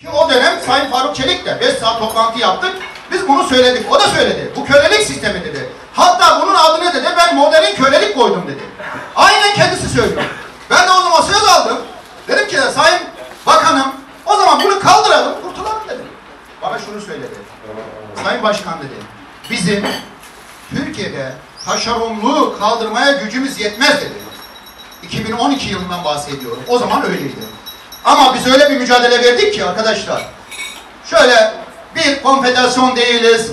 Ki o dönem Sayın Faruk Çelik'le 5 saat toplantı yaptık. Biz bunu söyledik. O da söyledi. Bu kölelik sistemi dedi. Hatta bunun adını dedi ben modern kölelik koydum dedi. Aynen kendisi söylüyor. Ben de o zaman söz aldım. Dedim ki Sayın Bakanım o zaman bunu kaldıralım kurtulalım dedim. Bana şunu söyledi. Sayın Başkan dedi. Bizim Türkiye'de taşeronluğu kaldırmaya gücümüz yetmez dedi. 2012 yılından bahsediyorum. O zaman öyleydi. Ama biz öyle bir mücadele verdik ki arkadaşlar. Şöyle bir konfederasyon değiliz.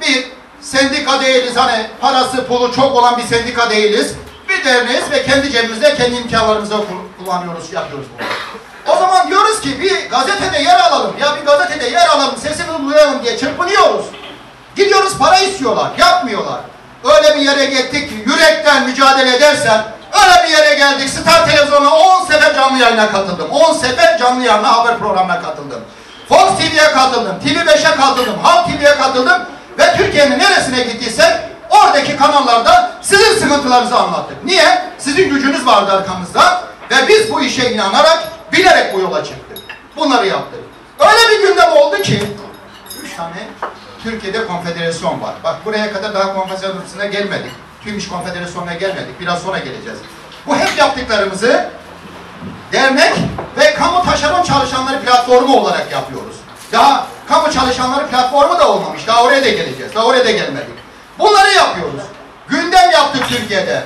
Bir sendika değiliz. Hani parası pulu çok olan bir sendika değiliz. Bir derneğiz ve kendi cebimizde kendi imkanlarımızla kul- kullanıyoruz, yapıyoruz bunu. O zaman diyoruz ki bir gazetede yer alalım. Ya bir gazetede yer alalım, sesimizi duyalım diye çırpınıyoruz. Gidiyoruz para istiyorlar, yapmıyorlar. Öyle bir yere gittik ki yürekten mücadele edersen öyle bir yere geldik. Star yayına katıldım. 10 sefer canlı yayına haber programına katıldım. Fox TV'ye katıldım, TV5'e katıldım, Halk TV'ye katıldım ve Türkiye'nin neresine gittiysek oradaki kanallarda sizin sıkıntılarınızı anlattık. Niye? Sizin gücünüz vardı arkamızda ve biz bu işe inanarak, bilerek bu yola çıktık. Bunları yaptık. Öyle bir gündem oldu ki üç tane Türkiye'de konfederasyon var. Bak buraya kadar daha konfederasyona gelmedik. Tüm iş konfederasyonuna gelmedik. Biraz sonra geleceğiz. Bu hep yaptıklarımızı dernek ve kamu taşeron çalışanları platformu olarak yapıyoruz. Daha kamu çalışanları platformu da olmamış. Daha oraya da geleceğiz. Daha oraya da gelmedik. Bunları yapıyoruz. Gündem yaptık Türkiye'de.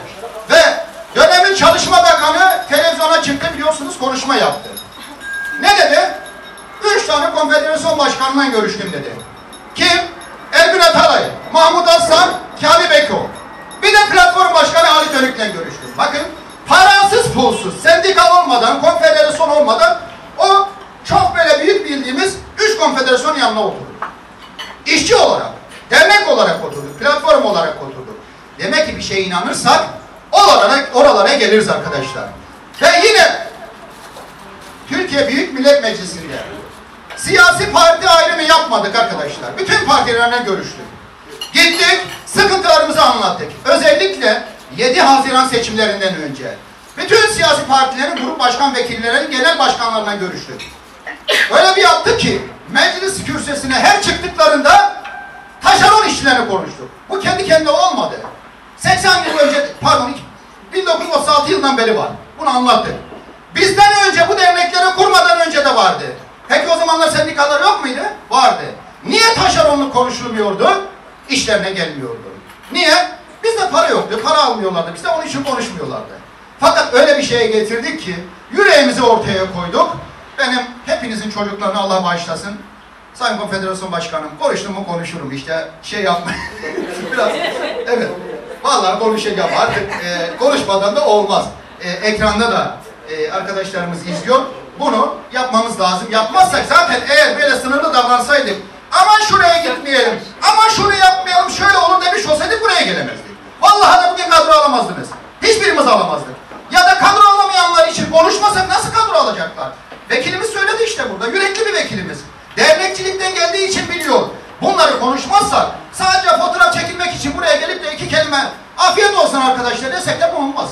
Ve dönemin çalışma bakanı televizyona çıktı biliyorsunuz konuşma yaptı. Ne dedi? Üç tane konfederasyon başkanıyla görüştüm dedi. Kim? Ergün Ataray, Mahmut Aslan, Kamil Beko. Bir de platform başkanı Halit Önük'le görüştüm. Bakın pulsuz, sendikal olmadan, konfederasyon olmadan o çok böyle büyük bildiğimiz üç konfederasyon yanına oturduk. İşçi olarak, dernek olarak oturduk, platform olarak oturduk. Demek ki bir şeye inanırsak oralara, oralara geliriz arkadaşlar. Ve yine Türkiye Büyük Millet Meclisi'nde siyasi parti ayrımı yapmadık arkadaşlar. Bütün partilerle görüştük. Gittik, sıkıntılarımızı anlattık. Özellikle 7 Haziran seçimlerinden önce. Bütün siyasi partilerin grup başkan vekillerinin genel başkanlarına görüştük. Öyle bir yaptık ki meclis kürsüsüne her çıktıklarında taşeron işçilerini konuştuk. Bu kendi kendine olmadı. 80 yıl önce, pardon 1936 yılından beri var. Bunu anlattık. Bizden önce bu dernekleri kurmadan önce de vardı. Peki o zamanlar sendikalar yok muydu? Vardı. Niye taşeronluk konuşulmuyordu? İşlerine gelmiyordu. Niye? Bizde para yoktu. Para almıyorlardı. Bizde onun için konuşmuyorlardı. Fakat öyle bir şeye getirdik ki yüreğimizi ortaya koyduk. Benim hepinizin çocuklarını Allah bağışlasın. Sayın Konfederasyon Başkanım konuştum mu konuşurum işte şey yapma. Biraz evet. Vallahi konuşacağım artık e, konuşmadan da olmaz. E, ekranda da e, arkadaşlarımız izliyor. Bunu yapmamız lazım. Yapmazsak zaten eğer böyle sınırlı davransaydık aman şuraya gitmeyelim, aman şunu yapmayalım, şöyle olur demiş olsaydık buraya gelemezdik. Vallahi da bugün kadro alamazdınız. Hiçbirimiz alamazdık. Ya da kadro alamayanlar için konuşmasak nasıl kadro alacaklar? Vekilimiz söyledi işte burada. Yürekli bir vekilimiz. Dernekçilikten geldiği için biliyor. Bunları konuşmazsak sadece fotoğraf çekilmek için buraya gelip de iki kelime afiyet olsun arkadaşlar desek de bu olmaz.